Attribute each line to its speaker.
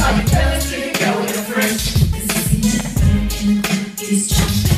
Speaker 1: I'm a to go with a friend.
Speaker 2: the it's in the it's